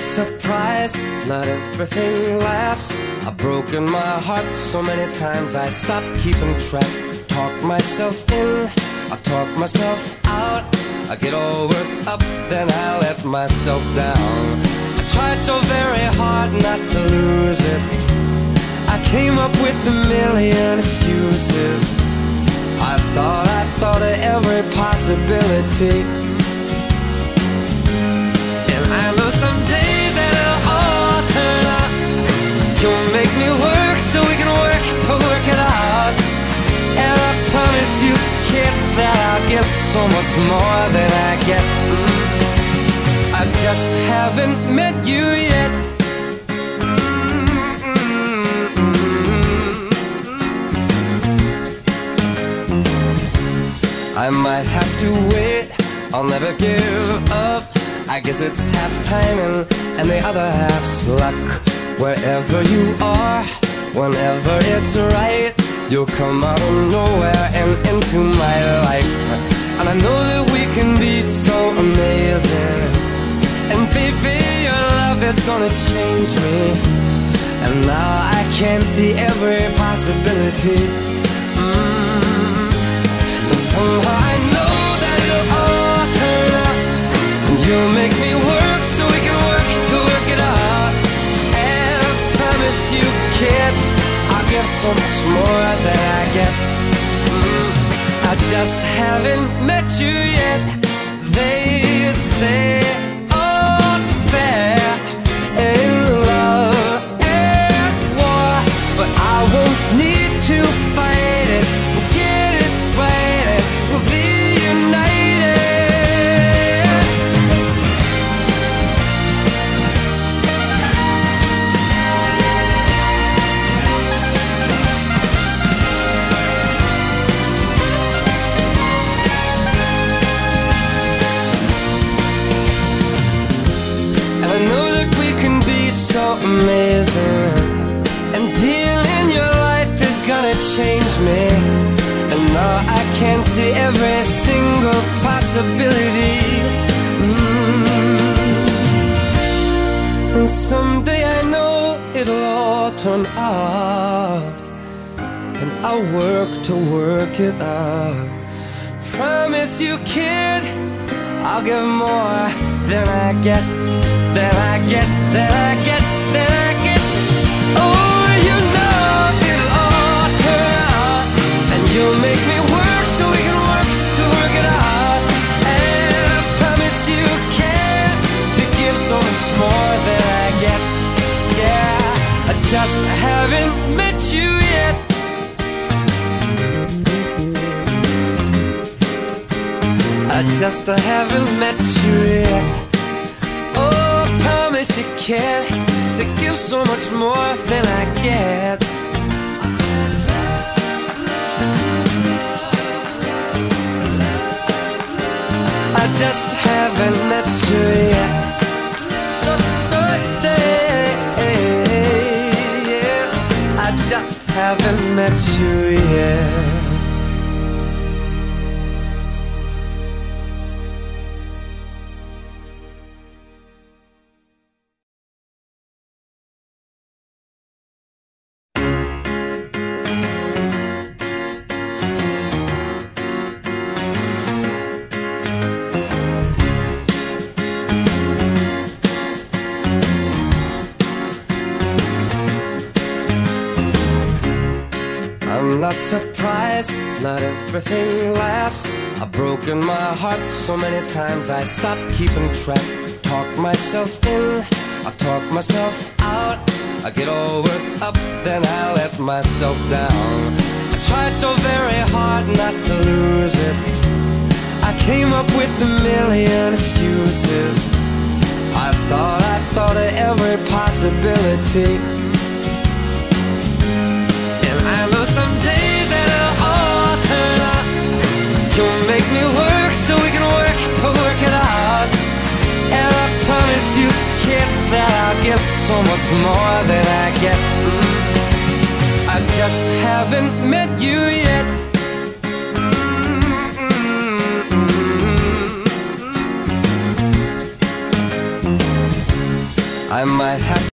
not surprised, not everything lasts. I've broken my heart so many times I stopped keeping track. Talk myself in, I talk myself out. I get all worked up, then I let myself down. I tried so very hard not to lose it. I came up with a million excuses. I thought I thought of every possibility. Give so much more than I get. I just haven't met you yet. I might have to wait, I'll never give up. I guess it's half timing and the other half's luck. Wherever you are, whenever it's right, you'll come out of nowhere and into my life. And I know that we can be so amazing. And baby, your love is gonna change me. And now I can see every possibility. Mm. And somehow I know that it'll all turn out. And you'll make me work so we can work to work it out. And I promise you, give so much more than I get. Mm. I just haven't met you yet. They amazing. And in your life is gonna change me. And now I can see every single possibility. Mm. And someday I know it'll all turn out. And I'll work to work it out. Promise you, kid, I'll give more than I get, than I get, than I just haven't met you yet. I just haven't met you yet. Oh, I promise you can to give so much more than I get. Just haven't met you yet. So, yeah, I just haven't met you yet. Not surprised, not everything lasts. I've broken my heart so many times I stopped keeping track. Talk myself in, I talk myself out. I get all worked up, then I let myself down. I tried so very hard not to lose it. I came up with a million excuses. I thought I thought of every possibility. Give so much more than I get. I just haven't met you yet. I might have